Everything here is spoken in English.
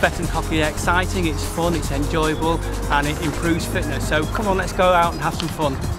Betting hockey are exciting, it's fun, it's enjoyable and it improves fitness. So come on, let's go out and have some fun.